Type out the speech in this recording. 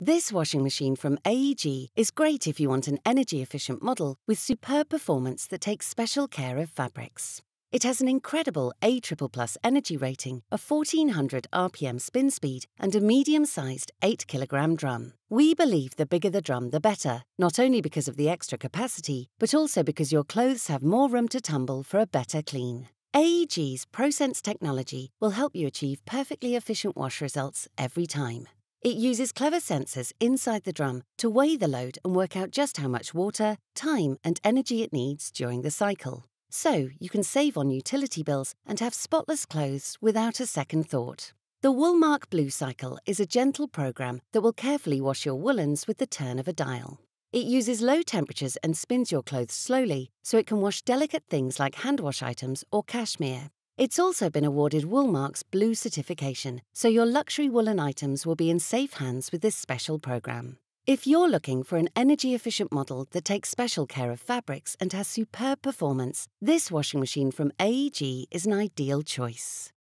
This washing machine from AEG is great if you want an energy efficient model with superb performance that takes special care of fabrics. It has an incredible A energy rating, a 1400 RPM spin speed, and a medium sized 8 kg drum. We believe the bigger the drum, the better, not only because of the extra capacity, but also because your clothes have more room to tumble for a better clean. AEG's ProSense technology will help you achieve perfectly efficient wash results every time. It uses clever sensors inside the drum to weigh the load and work out just how much water, time, and energy it needs during the cycle. So you can save on utility bills and have spotless clothes without a second thought. The Woolmark Blue Cycle is a gentle program that will carefully wash your woolens with the turn of a dial. It uses low temperatures and spins your clothes slowly so it can wash delicate things like hand wash items or cashmere. It's also been awarded Woolmark's Blue certification, so your luxury woolen items will be in safe hands with this special program. If you're looking for an energy efficient model that takes special care of fabrics and has superb performance, this washing machine from AEG is an ideal choice.